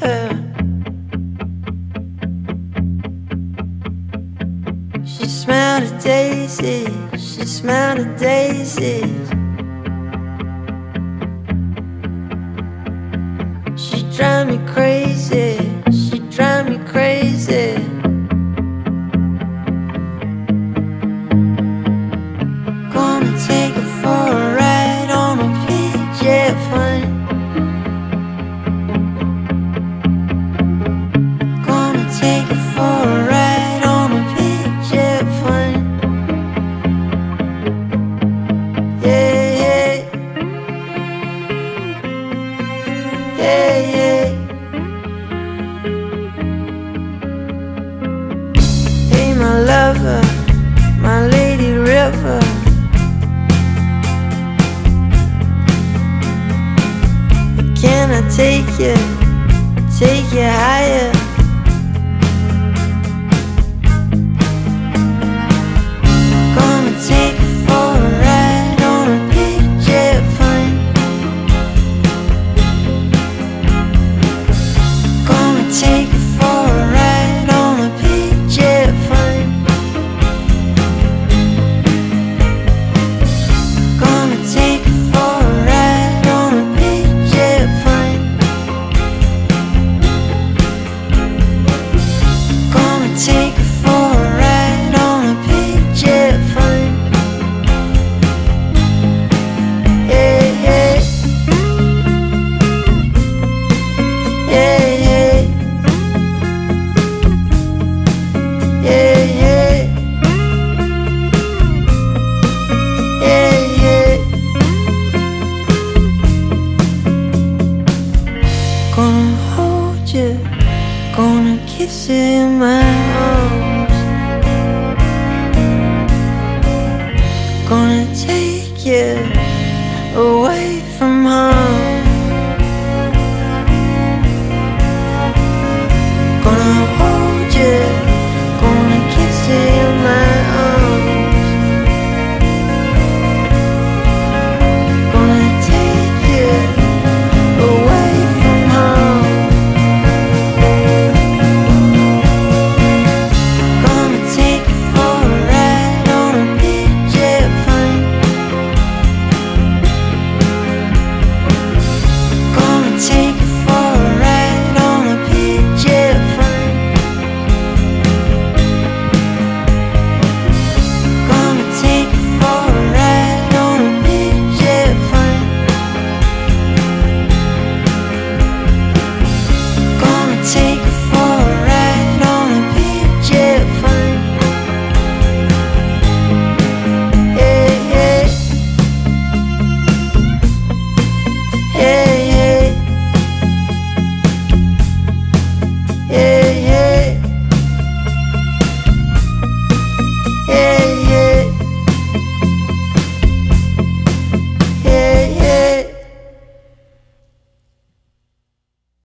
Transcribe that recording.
her. She smelled a daisy, she smelled a daisy. Take for a ride on a yeah. Yeah, yeah. Hey, my lover, my lady river. Can I take you, take you higher? You, gonna kiss you in my arms. Gonna take you away from home. Gonna